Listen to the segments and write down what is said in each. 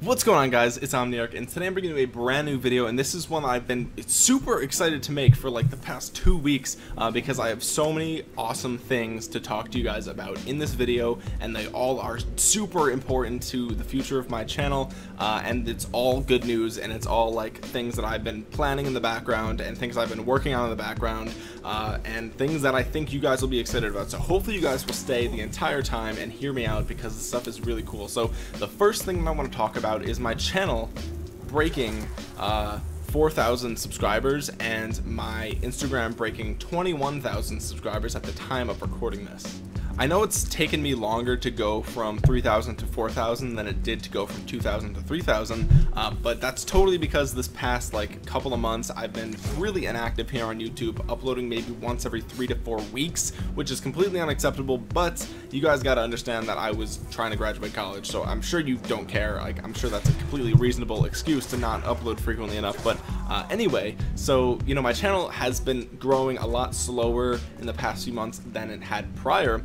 What's going on guys, it's Omniarch and today I'm bringing you a brand new video and this is one I've been super excited to make for like the past two weeks uh, because I have so many awesome things to talk to you guys about in this video and they all are super important to the future of my channel uh, and it's all good news and it's all like things that I've been planning in the background and things I've been working on in the background uh, and things that I think you guys will be excited about. So hopefully you guys will stay the entire time and hear me out because this stuff is really cool. So the first thing that I want to talk about about is my channel breaking uh, 4,000 subscribers and my Instagram breaking 21,000 subscribers at the time of recording this. I know it's taken me longer to go from 3,000 to 4,000 than it did to go from 2,000 to 3,000, uh, but that's totally because this past like couple of months I've been really inactive here on YouTube, uploading maybe once every three to four weeks, which is completely unacceptable, but you guys gotta understand that I was trying to graduate college, so I'm sure you don't care, like I'm sure that's a completely reasonable excuse to not upload frequently enough, but uh, anyway, so you know my channel has been growing a lot slower in the past few months than it had prior,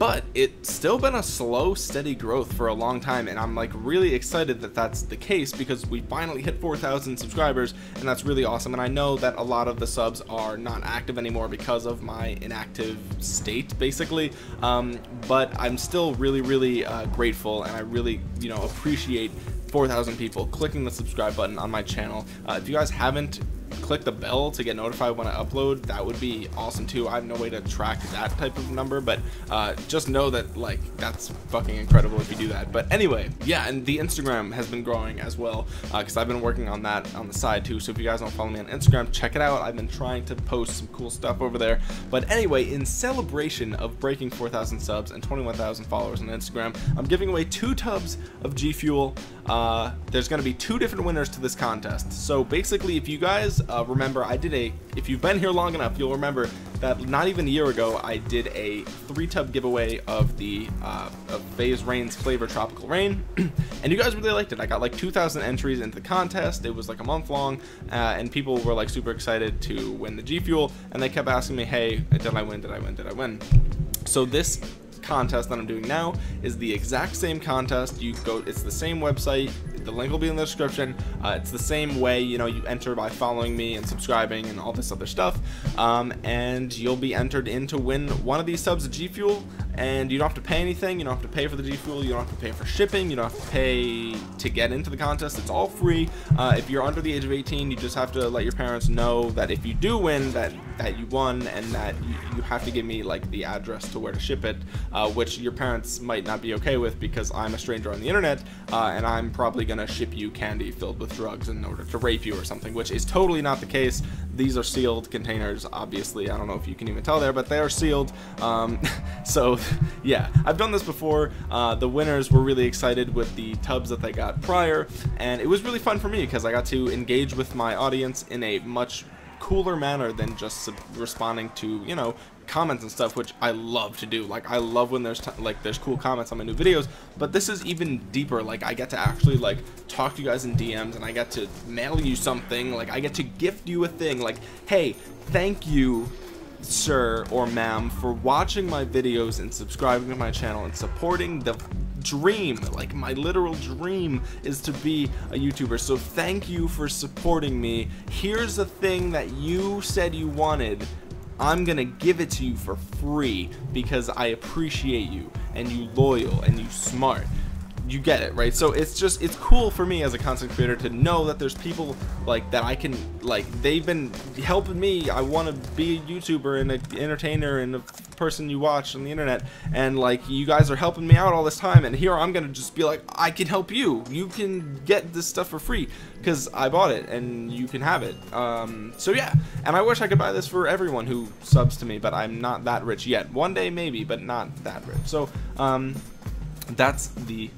but it's still been a slow steady growth for a long time and I'm like really excited that that's the case because we finally hit 4,000 subscribers and that's really awesome and I know that a lot of the subs are not active anymore because of my inactive state basically um, but I'm still really really uh, grateful and I really you know appreciate 4,000 people clicking the subscribe button on my channel. Uh, if you guys haven't click the bell to get notified when I upload, that would be awesome too. I have no way to track that type of number, but uh, just know that like that's fucking incredible if you do that. But anyway, yeah, and the Instagram has been growing as well because uh, I've been working on that on the side too. So if you guys don't follow me on Instagram, check it out. I've been trying to post some cool stuff over there. But anyway, in celebration of breaking 4,000 subs and 21,000 followers on Instagram, I'm giving away two tubs of G Fuel. Uh, there's going to be two different winners to this contest. So basically, if you guys uh, remember I did a, if you've been here long enough, you'll remember that not even a year ago, I did a three tub giveaway of the uh, of FaZe Rain's Flavor Tropical Rain, and you guys really liked it. I got like 2,000 entries into the contest. It was like a month long, uh, and people were like super excited to win the G Fuel, and they kept asking me, hey, did I win, did I win, did I win? So this contest that I'm doing now is the exact same contest. You go, it's the same website. The link will be in the description. Uh, it's the same way, you know, you enter by following me and subscribing and all this other stuff. Um, and you'll be entered in to win one of these subs of G Fuel. And you don't have to pay anything. You don't have to pay for the G Fuel. You don't have to pay for shipping. You don't have to pay to get into the contest. It's all free. Uh, if you're under the age of 18, you just have to let your parents know that if you do win, that that you won, and that you, you have to give me like the address to where to ship it, uh, which your parents might not be okay with because I'm a stranger on the internet, uh, and I'm probably gonna ship you candy filled with drugs in order to rape you or something, which is totally not the case. These are sealed containers, obviously. I don't know if you can even tell there, but they are sealed. Um, so, yeah, I've done this before. Uh, the winners were really excited with the tubs that they got prior, and it was really fun for me because I got to engage with my audience in a much cooler manner than just responding to, you know, comments and stuff, which I love to do. Like, I love when there's, like, there's cool comments on my new videos, but this is even deeper. Like, I get to actually, like, talk to you guys in DMs, and I get to mail you something. Like, I get to gift you a thing. Like, hey, thank you sir or ma'am for watching my videos and subscribing to my channel and supporting the dream like my literal dream is to be a youtuber. So thank you for supporting me. Here's a thing that you said you wanted. I'm gonna give it to you for free because I appreciate you and you loyal and you smart you get it right? So it's just it's cool for me as a content creator to know that there's people like that I can like they've been helping me. I want to be a YouTuber and an entertainer and a person you watch on the internet. And like you guys are helping me out all this time. And here I'm gonna just be like I can help you. You can get this stuff for free. Because I bought it and you can have it. Um, so yeah. And I wish I could buy this for everyone who subs to me but I'm not that rich yet. One day maybe but not that rich. So um, that's the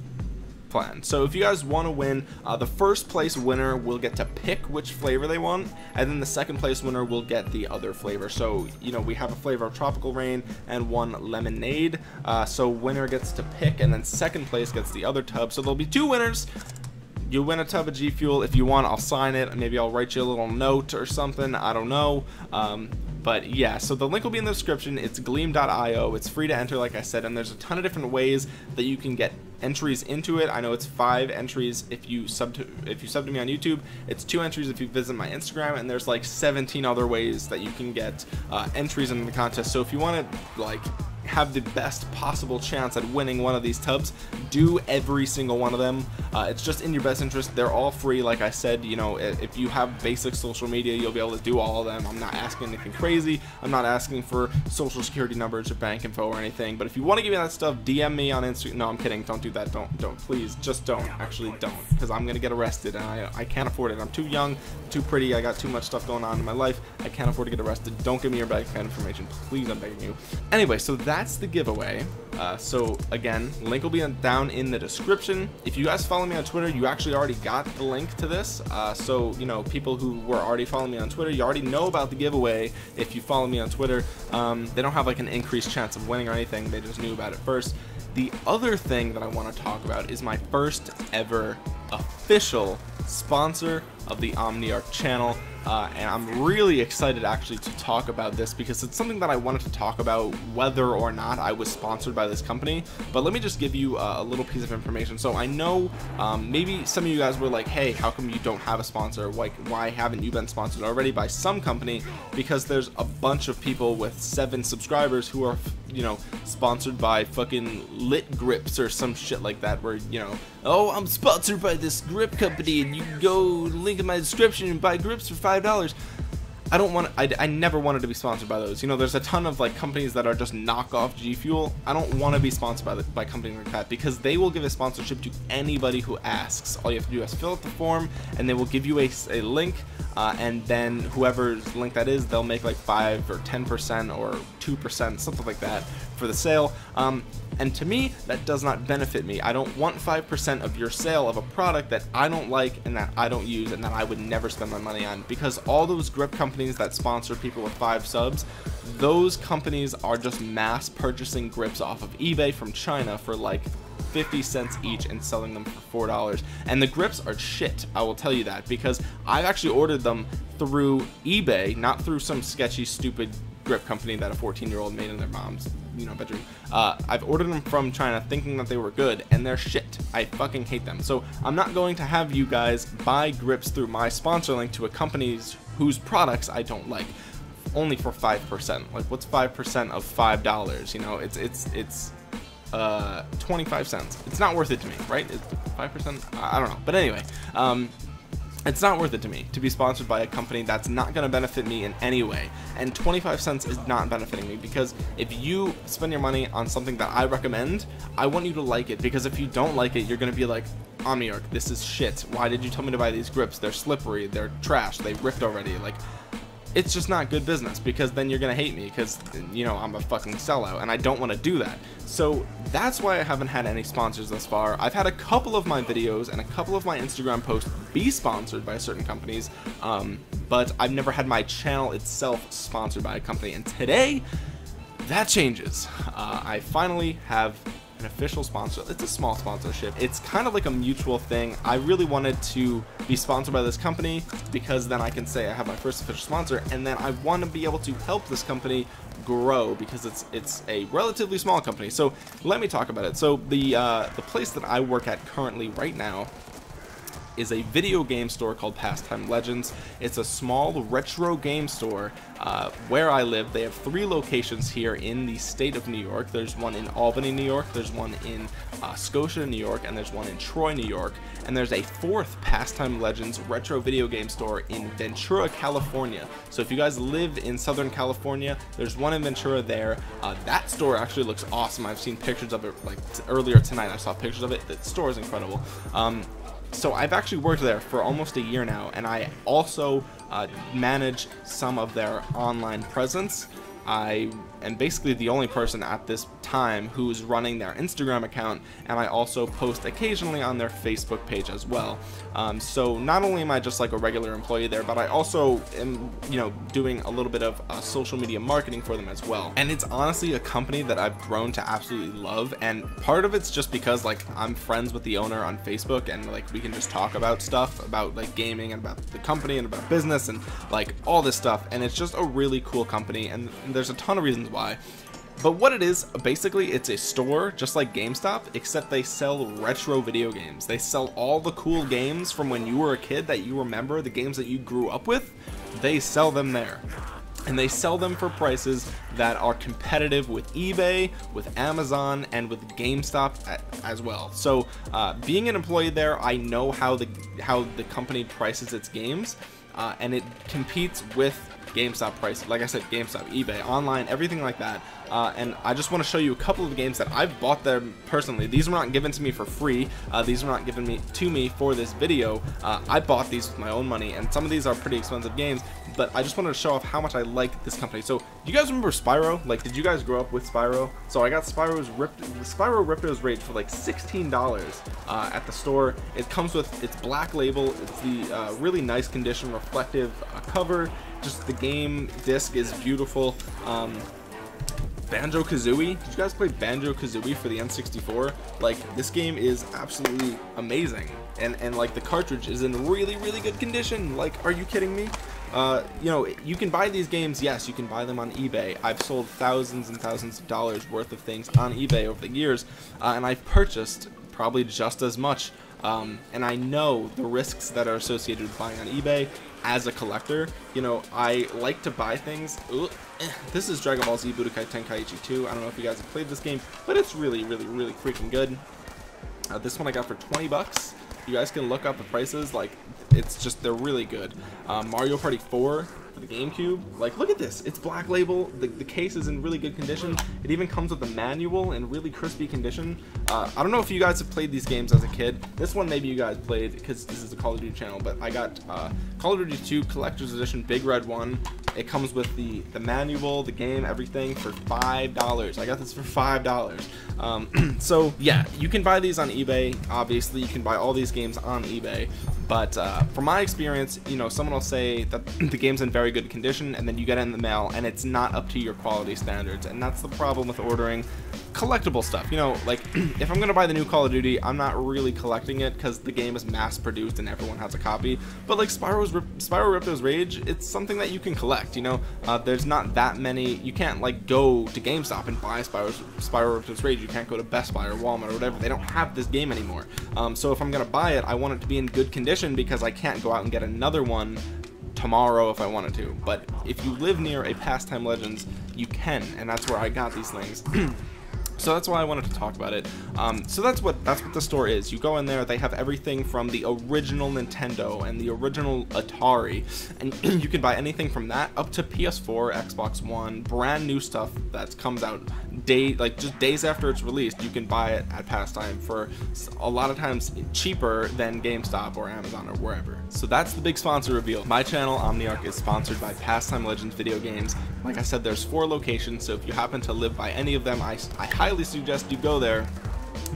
plan. So if you guys want to win, uh, the first place winner will get to pick which flavor they want, and then the second place winner will get the other flavor. So, you know, we have a flavor of Tropical Rain and one Lemonade. Uh, so winner gets to pick, and then second place gets the other tub. So there'll be two winners you win a tub of G Fuel. If you want, I'll sign it. Maybe I'll write you a little note or something. I don't know. Um, but yeah, so the link will be in the description. It's gleam.io. It's free to enter, like I said, and there's a ton of different ways that you can get entries into it. I know it's five entries if you sub to if you sub to me on YouTube. It's two entries if you visit my Instagram, and there's like 17 other ways that you can get uh, entries into the contest. So if you want to like have the best possible chance at winning one of these tubs, do every single one of them. Uh, it's just in your best interest. They're all free, like I said. You know, if you have basic social media, you'll be able to do all of them. I'm not asking anything crazy. I'm not asking for social security numbers or bank info or anything. But if you want to give me that stuff, DM me on Instagram. No, I'm kidding. Don't do that. Don't, don't. Please, just don't. Actually, don't, because I'm gonna get arrested and I, I can't afford it. I'm too young, too pretty. I got too much stuff going on in my life. I can't afford to get arrested. Don't give me your bank information, please. I'm begging you. Anyway, so that that's the giveaway. Uh, so again, link will be down in the description. If you guys follow me on Twitter, you actually already got the link to this. Uh, so you know, people who were already following me on Twitter, you already know about the giveaway. If you follow me on Twitter, um, they don't have like an increased chance of winning or anything. They just knew about it first. The other thing that I want to talk about is my first ever official sponsor of the Omniarch channel. Uh, and I'm really excited actually to talk about this because it's something that I wanted to talk about whether or not I was sponsored by this company. But let me just give you a, a little piece of information. So I know um, maybe some of you guys were like, hey, how come you don't have a sponsor? Like, why haven't you been sponsored already by some company? Because there's a bunch of people with seven subscribers who are you know, sponsored by fucking Lit Grips or some shit like that, where, you know, oh, I'm sponsored by this grip company, and you can go link in my description and buy grips for $5. I don't want I, I never wanted to be sponsored by those. You know, there's a ton of like companies that are just knockoff G Fuel. I don't want to be sponsored by the, by companies like that because they will give a sponsorship to anybody who asks. All you have to do is fill out the form, and they will give you a, a link, uh, and then whoever's link that is, they'll make like five or ten percent or two percent, something like that, for the sale. Um, and to me, that does not benefit me. I don't want 5% of your sale of a product that I don't like and that I don't use and that I would never spend my money on because all those grip companies that sponsor people with five subs, those companies are just mass purchasing grips off of eBay from China for like 50 cents each and selling them for $4. And the grips are shit, I will tell you that, because I've actually ordered them through eBay, not through some sketchy, stupid grip company that a 14 year old made in their mom's you know bedroom uh, i've ordered them from china thinking that they were good and they're shit. I fucking hate them. So i'm not going to have you guys buy grips through my sponsor link to a company's whose products i don't like. Only for 5% like what's 5% of $5 you know it's it's it's uh 25 cents. It's not worth it to me right? It's 5% i don't know. But anyway um it's not worth it to me to be sponsored by a company that's not going to benefit me in any way. And 25 cents is not benefiting me because if you spend your money on something that I recommend I want you to like it. Because if you don't like it you're going to be like Omniarch this is shit. Why did you tell me to buy these grips? They're slippery. They're trash. They ripped already. Like it's just not good business because then you're gonna hate me because you know I'm a fucking sellout and I don't want to do that. So that's why I haven't had any sponsors thus far. I've had a couple of my videos and a couple of my Instagram posts be sponsored by certain companies um, but I've never had my channel itself sponsored by a company and today that changes uh, I finally have an official sponsor. It's a small sponsorship. It's kind of like a mutual thing. I really wanted to be sponsored by this company because then I can say I have my first official sponsor and then I want to be able to help this company grow because it's it's a relatively small company. So let me talk about it. So the uh, the place that I work at currently right now is a video game store called Pastime Legends. It's a small retro game store uh, where I live. They have three locations here in the state of New York. There's one in Albany, New York, there's one in uh, Scotia, New York, and there's one in Troy, New York. And there's a fourth Pastime Legends retro video game store in Ventura, California. So if you guys live in Southern California, there's one in Ventura there. Uh, that store actually looks awesome. I've seen pictures of it like earlier tonight. I saw pictures of it. The store is incredible. Um, so I've actually worked there for almost a year now, and I also uh, manage some of their online presence. I am basically the only person at this time who's running their Instagram account, and I also post occasionally on their Facebook page as well. Um, so not only am I just like a regular employee there, but I also am, you know, doing a little bit of uh, social media marketing for them as well. And it's honestly a company that I've grown to absolutely love, and part of it's just because like I'm friends with the owner on Facebook, and like we can just talk about stuff about like gaming and about the company and about business and like all this stuff, and it's just a really cool company, and there's a ton of reasons why. but what it is, basically, it's a store just like GameStop, except they sell retro video games. They sell all the cool games from when you were a kid that you remember, the games that you grew up with. They sell them there and they sell them for prices that are competitive with eBay, with Amazon, and with GameStop as well. So, uh, being an employee there, I know how the how the company prices its games, uh, and it competes with GameStop prices. Like I said, GameStop, eBay, online, everything like that. Uh, and I just want to show you a couple of games that I've bought there personally. These were not given to me for free. Uh, these were not given me to me for this video. Uh, I bought these with my own money, and some of these are pretty expensive games. But I just wanted to show off how much I like this company. So, do you guys remember Spyro? Like, did you guys grow up with Spyro? So I got Spyro's Ripped, Spyro Ripto's Rage for like $16 uh, at the store. It comes with its black label. It's the uh, really nice condition, reflective uh, cover just the game disc is beautiful. Um, Banjo Kazooie. Did you guys play Banjo Kazooie for the N64? Like this game is absolutely amazing, and and like the cartridge is in really really good condition. Like, are you kidding me? Uh, you know, you can buy these games. Yes, you can buy them on eBay. I've sold thousands and thousands of dollars worth of things on eBay over the years, uh, and I've purchased probably just as much. Um, and I know the risks that are associated with buying on eBay as a collector. You know, I like to buy things. Ooh, eh, this is Dragon Ball Z Budokai Tenkaichi 2. I don't know if you guys have played this game, but it's really, really, really freaking good. Uh, this one I got for 20 bucks. You guys can look up the prices. Like, it's just, they're really good. Uh, Mario Party 4 for the GameCube. Like, look at this. It's black label. The, the case is in really good condition. It even comes with a manual in really crispy condition. Uh, I don't know if you guys have played these games as a kid. This one maybe you guys played because this is a Call of Duty channel, but I got uh, Call of Duty 2 Collector's Edition Big Red 1. It comes with the, the manual, the game, everything for $5. I got this for $5. Um, so, yeah, you can buy these on eBay. Obviously, you can buy all these games on eBay. But uh, from my experience, you know, someone will say that the game's in very good condition, and then you get it in the mail, and it's not up to your quality standards. And that's the problem with ordering collectible stuff. You know, like if I'm gonna buy the new Call of Duty, I'm not really collecting it because the game is mass produced and everyone has a copy. But like Spyro's Rip Spyro Ripto's Rage, it's something that you can collect. You know, uh, there's not that many. You can't like go to GameStop and buy Spyro's Spyro Ripto's Rage. You can't go to Best Buy or Walmart or whatever. They don't have this game anymore. Um, so if I'm gonna buy it, I want it to be in good condition because I can't go out and get another one tomorrow if I wanted to. But if you live near a Pastime Legends, you can, and that's where I got these things. So that's why I wanted to talk about it. Um, so that's what that's what the store is. You go in there, they have everything from the original Nintendo and the original Atari, and you can buy anything from that up to PS4, Xbox One, brand new stuff that comes out day like just days after it's released. You can buy it at Pastime for a lot of times cheaper than GameStop or Amazon or wherever. So that's the big sponsor reveal. My channel Omniarch is sponsored by Pastime Legends Video Games. Like I said, there's four locations, so if you happen to live by any of them, I, I highly suggest you go there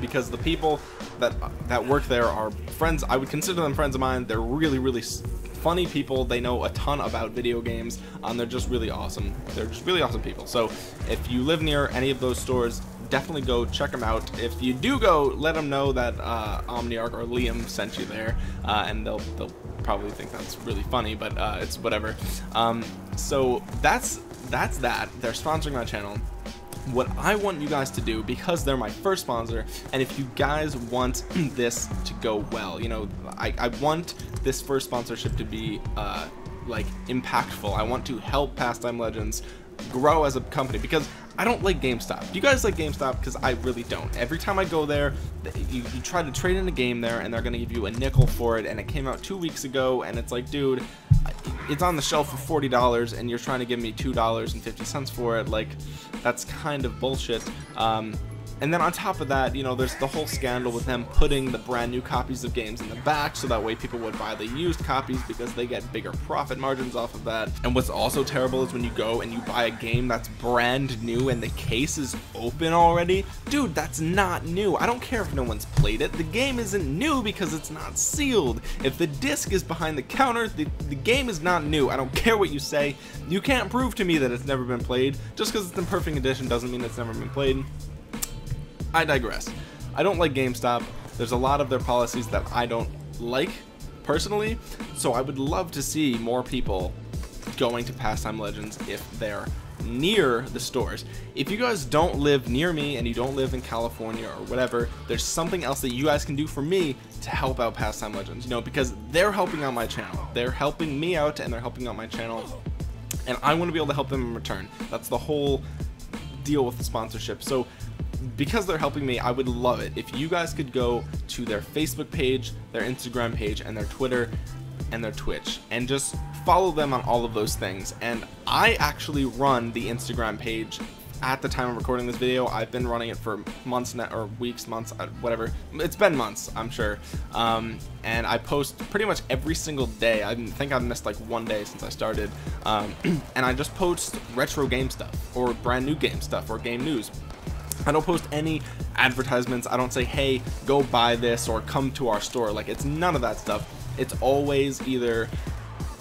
because the people that that work there are friends I would consider them friends of mine. They're really really funny people. They know a ton about video games and they're just really awesome. They're just really awesome people. So if you live near any of those stores definitely go check them out. If you do go let them know that uh, Omniarch or Liam sent you there uh, and they'll they'll probably think that's really funny but uh, it's whatever. Um, so that's that's that. They're sponsoring my channel what I want you guys to do because they're my first sponsor and if you guys want this to go well you know I, I want this first sponsorship to be uh, like impactful I want to help Pastime Legends grow as a company because I don't like GameStop. Do you guys like GameStop? Because I really don't. Every time I go there, you, you, try to trade in a game there, and they're going to give you a nickel for it, and it came out two weeks ago, and it's like, dude, it's on the shelf for $40 and you're trying to give me $2.50 for it like that's kind of bullshit. Um, and then on top of that, you know, there's the whole scandal with them putting the brand new copies of games in the back so that way people would buy the used copies because they get bigger profit margins off of that. And what's also terrible is when you go and you buy a game that's brand new and the case is open already. Dude, that's not new. I don't care if no one's played it. The game isn't new because it's not sealed. If the disc is behind the counter, the, the game is not new. I don't care what you say. You can't prove to me that it's never been played. Just because it's in perfect condition doesn't mean it's never been played. I digress. I don't like GameStop. There's a lot of their policies that I don't like personally, so I would love to see more people going to Pastime Legends if they're near the stores. If you guys don't live near me and you don't live in California or whatever, there's something else that you guys can do for me to help out Pastime Legends, you know, because they're helping out my channel. They're helping me out and they're helping out my channel. And I want to be able to help them in return. That's the whole deal with the sponsorship. So because they're helping me, I would love it if you guys could go to their Facebook page, their Instagram page, and their Twitter and their Twitch and just follow them on all of those things. And I actually run the Instagram page at the time of recording this video. I've been running it for months now, or weeks, months, uh, whatever. It's been months, I'm sure. Um, and I post pretty much every single day. I think I've missed like one day since I started. Um, and I just post retro game stuff, or brand new game stuff, or game news. I don't post any advertisements. I don't say, hey, go buy this or come to our store. Like, it's none of that stuff. It's always either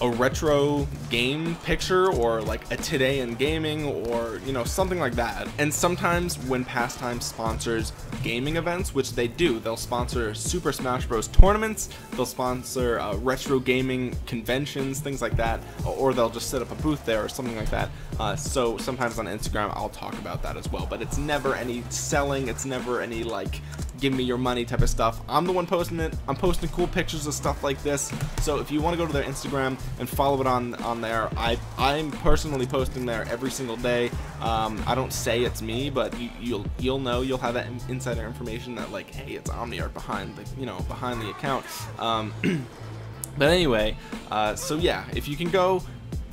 a retro game picture or like a today in gaming or you know something like that. And sometimes when pastime sponsors gaming events which they do they'll sponsor super smash bros. tournaments they'll sponsor uh, retro gaming conventions things like that or they'll just set up a booth there or something like that. Uh, so sometimes on instagram i'll talk about that as well but it's never any selling it's never any like give me your money type of stuff. I'm the one posting it. I'm posting cool pictures of stuff like this. So if you want to go to their Instagram and follow it on on there, I I'm personally posting there every single day. Um, I don't say it's me, but you, you'll you'll know you'll have that insider information that like, hey, it's Omniarch behind the you know behind the account. Um, but anyway, uh, so yeah, if you can go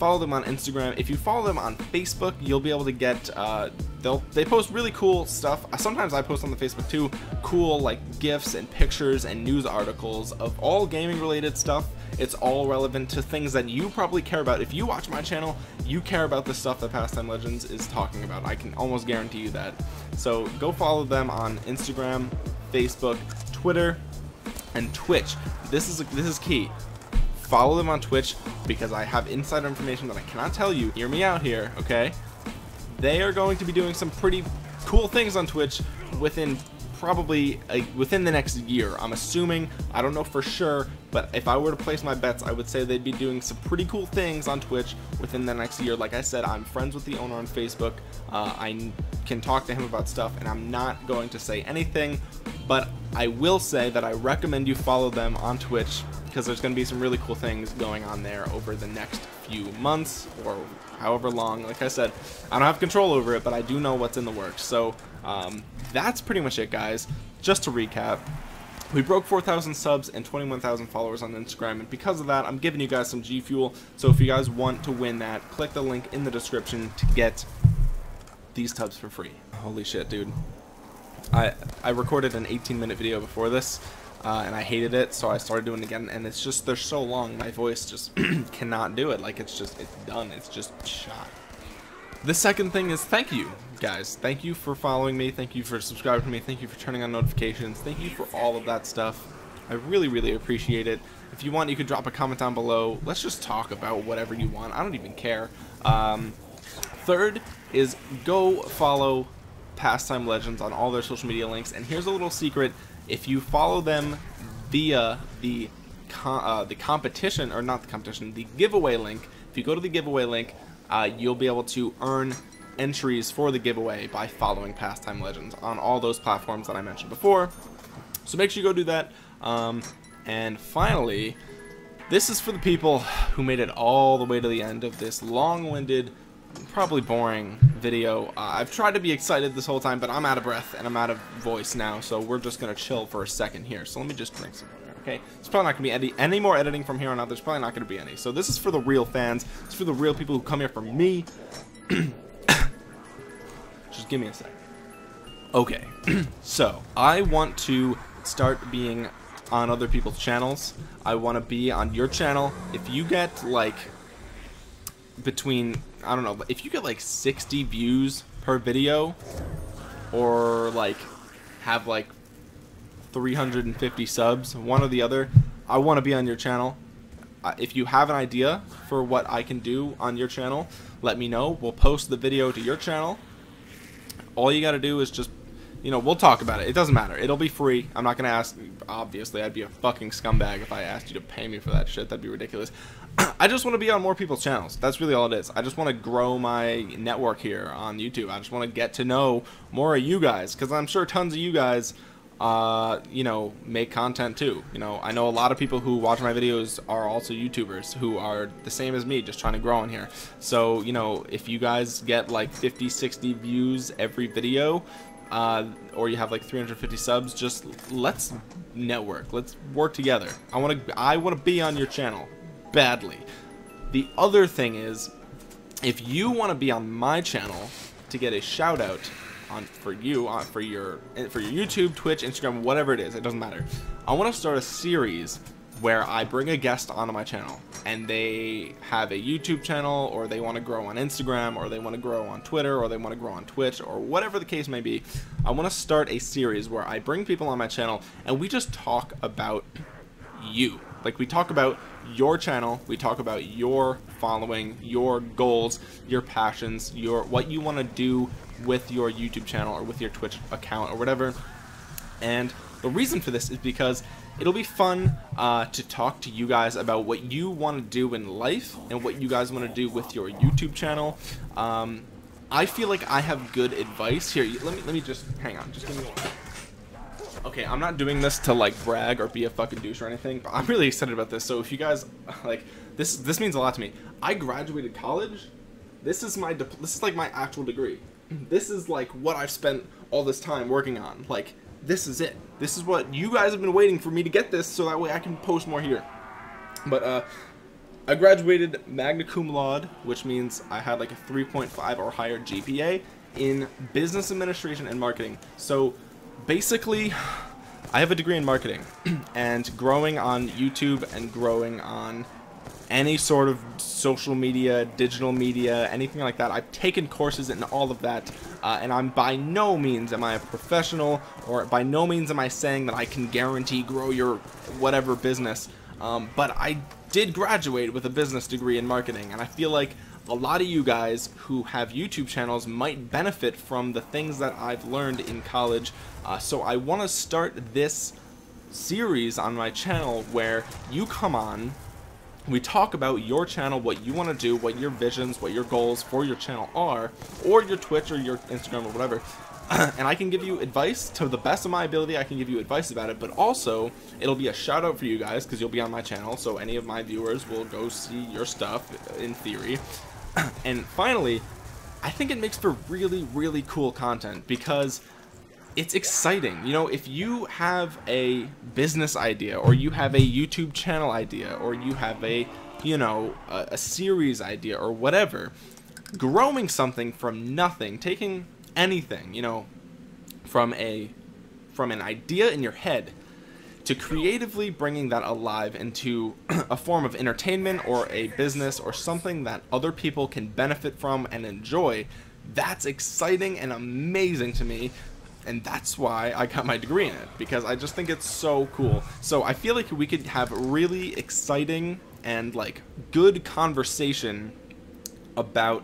follow them on Instagram. If you follow them on Facebook, you'll be able to get uh, they'll they post really cool stuff. Sometimes I post on the Facebook too, cool like gifs and pictures and news articles of all gaming related stuff. It's all relevant to things that you probably care about. If you watch my channel, you care about the stuff that Pastime Legends is talking about. I can almost guarantee you that. So go follow them on Instagram, Facebook, Twitter, and Twitch. This is this is key follow them on Twitch because I have insider information that I cannot tell you. Hear me out here, okay? They are going to be doing some pretty cool things on Twitch within probably within the next year. I'm assuming, I don't know for sure, but if I were to place my bets, I would say they'd be doing some pretty cool things on Twitch within the next year. Like I said, I'm friends with the owner on Facebook. Uh, I can talk to him about stuff, and I'm not going to say anything, but I will say that I recommend you follow them on Twitch because there's going to be some really cool things going on there over the next few months or however long. Like I said, I don't have control over it, but I do know what's in the works. So um, that's pretty much it, guys. Just to recap, we broke 4,000 subs and 21,000 followers on Instagram, and because of that, I'm giving you guys some G Fuel. So if you guys want to win that, click the link in the description to get these tubs for free. Holy shit, dude. I, I recorded an 18 minute video before this, uh, and I hated it, so I started doing it again, and it's just, they're so long, my voice just cannot do it, like, it's just, it's done, it's just shot. The second thing is thank you, guys. Thank you for following me, thank you for subscribing to me, thank you for turning on notifications, thank you for all of that stuff. I really, really appreciate it. If you want, you can drop a comment down below. Let's just talk about whatever you want. I don't even care. Um, third is go follow Pastime Legends on all their social media links. And here's a little secret if you follow them via the uh, the competition or not the competition, the giveaway link. If you go to the giveaway link, uh, you'll be able to earn entries for the giveaway by following Pastime Legends on all those platforms that I mentioned before. So make sure you go do that. Um, and finally, this is for the people who made it all the way to the end of this long-winded probably boring video. Uh, I've tried to be excited this whole time, but I'm out of breath and I'm out of voice now, so we're just going to chill for a second here. So let me just drink some water, okay? It's probably not going to be any, any more editing from here on out. There's probably not going to be any. So this is for the real fans. It's for the real people who come here for me. just give me a sec. Okay, so I want to start being on other people's channels. I want to be on your channel. If you get, like, between I don't know if you get like 60 views per video or like have like 350 subs one or the other I want to be on your channel. Uh, if you have an idea for what I can do on your channel let me know. We'll post the video to your channel. All you got to do is just you know, we'll talk about it. It doesn't matter. It'll be free. I'm not gonna ask. Obviously, I'd be a fucking scumbag if I asked you to pay me for that shit. That'd be ridiculous. I just want to be on more people's channels. That's really all it is. I just want to grow my network here on YouTube. I just want to get to know more of you guys because I'm sure tons of you guys uh, you know, make content too. You know, I know a lot of people who watch my videos are also YouTubers who are the same as me, just trying to grow on here. So, you know, if you guys get like 50, 60 views every video, uh, or you have like 350 subs, just let's network. Let's work together. I want to I want to be on your channel badly. The other thing is if you want to be on my channel to get a shout out on for you on for your for your YouTube, Twitch, Instagram, whatever it is. It doesn't matter. I want to start a series where I bring a guest onto my channel and they have a YouTube channel or they want to grow on Instagram or they want to grow on Twitter or they want to grow on Twitch or whatever the case may be. I want to start a series where I bring people on my channel and we just talk about you. Like we talk about your channel, we talk about your following, your goals, your passions, your what you want to do with your YouTube channel or with your Twitch account or whatever. And the reason for this is because it'll be fun uh, to talk to you guys about what you want to do in life and what you guys want to do with your YouTube channel. Um, I feel like I have good advice here. Let me let me just hang on. Just give me one. Okay, I'm not doing this to like brag or be a fucking douche or anything, but I'm really excited about this. So if you guys like this, this means a lot to me. I graduated college. This is my this is like my actual degree this is like what I've spent all this time working on. Like, this is it. This is what you guys have been waiting for me to get this so that way I can post more here. But, uh, I graduated magna cum laude, which means I had like a 3.5 or higher GPA in business administration and marketing. So, basically, I have a degree in marketing, and growing on YouTube and growing on any sort of social media, digital media, anything like that. I've taken courses in all of that, uh, and I'm by no means am I a professional, or by no means am I saying that I can guarantee grow your whatever business. Um, but I did graduate with a business degree in marketing, and I feel like a lot of you guys who have YouTube channels might benefit from the things that I've learned in college. Uh, so I want to start this series on my channel where you come on we talk about your channel, what you want to do, what your visions, what your goals for your channel are, or your Twitch or your Instagram or whatever. and I can give you advice to the best of my ability. I can give you advice about it, but also it'll be a shout out for you guys because you'll be on my channel. So any of my viewers will go see your stuff uh, in theory. and finally, I think it makes for really, really cool content because it's exciting. You know, if you have a business idea or you have a YouTube channel idea or you have a, you know, a, a, series idea or whatever, growing something from nothing, taking anything, you know, from a from an idea in your head to creatively bringing that alive into a form of entertainment or a business or something that other people can benefit from and enjoy that's exciting and amazing to me and that's why I got my degree in it because I just think it's so cool. So I feel like we could have really exciting and like good conversation about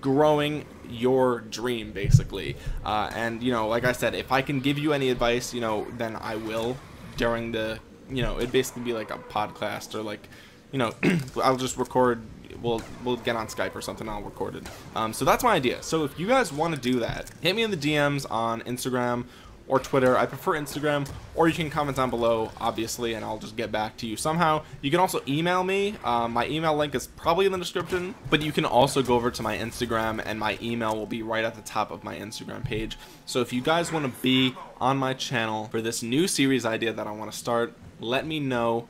growing your dream basically uh, and you know like I said if I can give you any advice you know then I will during the you know it'd basically be like a podcast or like you know I'll just record we'll we'll get on Skype or something. I'll record it. Um, so that's my idea. So if you guys want to do that, hit me in the DMs on Instagram or Twitter. I prefer Instagram, or you can comment down below, obviously, and I'll just get back to you somehow. You can also email me. Um, my email link is probably in the description, but you can also go over to my Instagram, and my email will be right at the top of my Instagram page. So if you guys want to be on my channel for this new series idea that I want to start, let me know,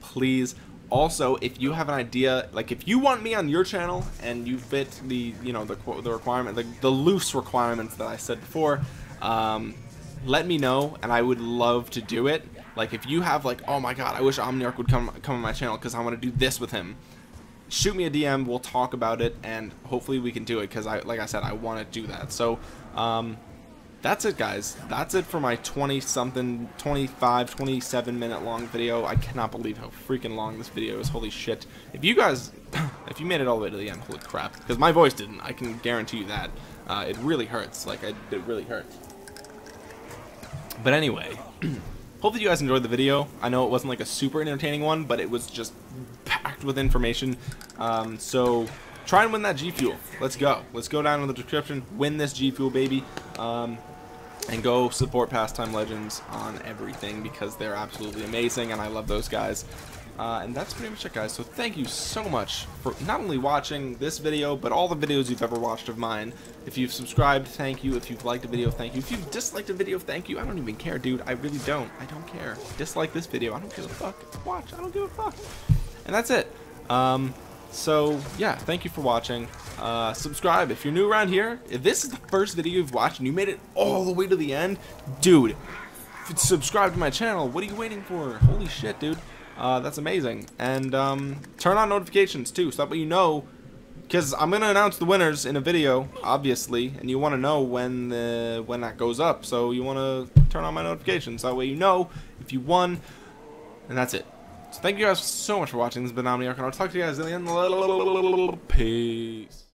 please also if you have an idea like if you want me on your channel and you fit the you know the, the requirement the, the loose requirements that I said before um, let me know and I would love to do it. Like if you have like oh my god I wish Omniarch would come come on my channel because I want to do this with him shoot me a DM we'll talk about it and hopefully we can do it because I like I said I want to do that. So um, that's it guys that's it for my 20 something 25 27 minute long video i cannot believe how freaking long this video is holy shit if you guys if you made it all the way to the end holy crap because my voice didn't i can guarantee you that uh, it really hurts like I, it really hurts But anyway, hope that you guys enjoyed the video. I know it wasn't like a super entertaining one, but it was just packed with information. Um, so try and win that G Fuel. Let's go. Let's go down in the description. Win this G Fuel, baby. Um, and go support Pastime Legends on everything because they're absolutely amazing and I love those guys. Uh, and that's pretty much it guys, so thank you so much for not only watching this video, but all the videos you've ever watched of mine. If you've subscribed, thank you. If you've liked a video, thank you. If you've disliked a video, thank you. I don't even care, dude. I really don't. I don't care. Dislike this video. I don't give a fuck. Watch. I don't give a fuck. And that's it. Um, so, yeah, thank you for watching. Uh, subscribe if you're new around here. If this is the first video you've watched and you made it all the way to the end, dude, subscribe to my channel. What are you waiting for? Holy shit, dude. Uh, that's amazing. And um, turn on notifications too, so that way you know. Because I'm gonna announce the winners in a video, obviously, and you want to know when the when that goes up. So you want to turn on my notifications. That way you know if you won. And that's it. So thank you guys so much for watching. This has been Omniarch, and I'll talk to you guys in the end. Peace.